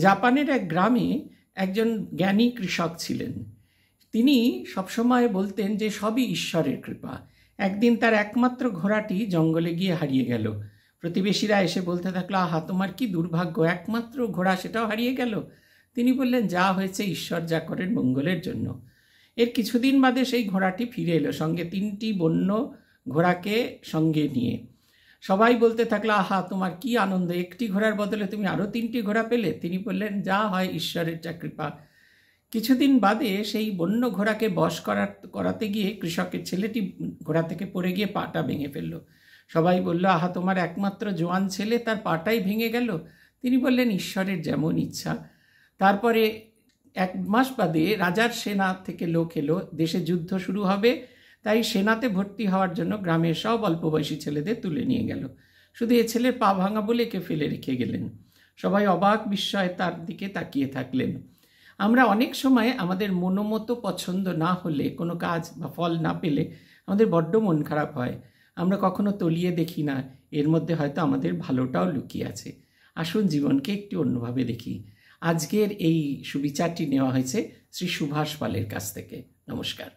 জাপানের এক গ্রামে একজন জ্ঞানী কৃষক ছিলেন। তিনি সবসময় বলতেন যে সবই ঈশ্বরের কৃপা। একদিন তার একমাত্র ঘোড়াটি জঙ্গলে গিয়ে হারিয়ে গেল। প্রতিবেশীরা এসে বলতে থাকল, আহা, তোমার কি দুর্ভাগ্য? একমাত্র ঘোড়া সেটাও হারিয়ে গেল? তিনি বললেন, যা হয়েছে ঈশ্বর যা করেন মঙ্গলের জন্য। এর কিছুদিন বাদে সেই ঘোড়াটি ফিরে এলো সঙ্গে তিনটি বন্য ঘোড়াকে সঙ্গে নিয়ে। সবাই বলতে থাকল, আহা, তোমার কি আনন্দ? একটি ঘোড়ার বদলে তুমি আরও তিনটি ঘোড়া পেলে? তিনি বললেন, যা হয় ঈশ্বরের যা কৃপা। কিছুদিন বাদে সেই বন্য ঘোড়াকে বশ করা করাতে গিয়ে কৃষকের ছেলেটি ঘোড়া থেকে পড়ে গিয়ে পাটা ভেঙে ফেলল। সবাই বলল, আহা, তোমার একমাত্র জোয়ান ছেলে, তার পাটাই ভেঙে গেল? তিনি বললেন, ঈশ্বরের যেমন ইচ্ছা। তারপরে এক মাস বাদে রাজার সেনা থেকে লোক এলো, দেশে যুদ্ধ শুরু হবে। তাই সেনাতে ভর্তি হওয়ার জন্য গ্রামের সব অল্প বয়সী ছেলেদের তুলে নিয়ে গেল। শুধু এ ছেলের পা ভাঙা বলে একে ফেলে রেখে গেলেন। সবাই অবাক বিস্ময়ে তার দিকে তাকিয়ে থাকলেন। আমরা অনেক সময় আমাদের মনোমতো পছন্দ না হলে, কোনো কাজ বা ফল না পেলে আমাদের বড্ড মন খারাপ হয়। আমরা কখনো তলিয়ে দেখি না। এর মধ্যে হয়তো আমাদের ভালোটাও লুকিয়ে আছে। আসুন জীবনকে একটু অন্যভাবে দেখি। আজকের এই সুবিচারটি নেওয়া হয়েছে শ্রী সুভাষ পালের কাছ থেকে। নমস্কার।